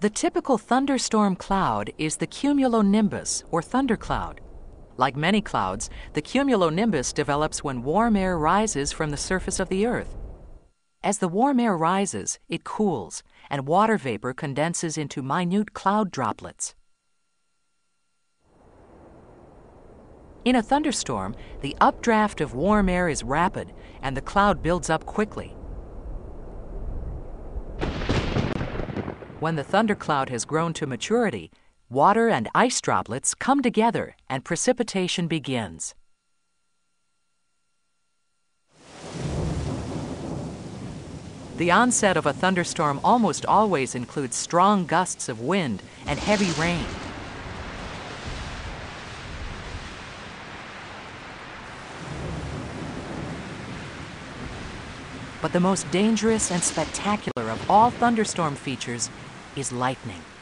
The typical thunderstorm cloud is the cumulonimbus, or thundercloud. Like many clouds, the cumulonimbus develops when warm air rises from the surface of the Earth. As the warm air rises, it cools, and water vapor condenses into minute cloud droplets. In a thunderstorm, the updraft of warm air is rapid and the cloud builds up quickly. When the thundercloud has grown to maturity, water and ice droplets come together and precipitation begins. The onset of a thunderstorm almost always includes strong gusts of wind and heavy rain. But the most dangerous and spectacular of all thunderstorm features is lightning.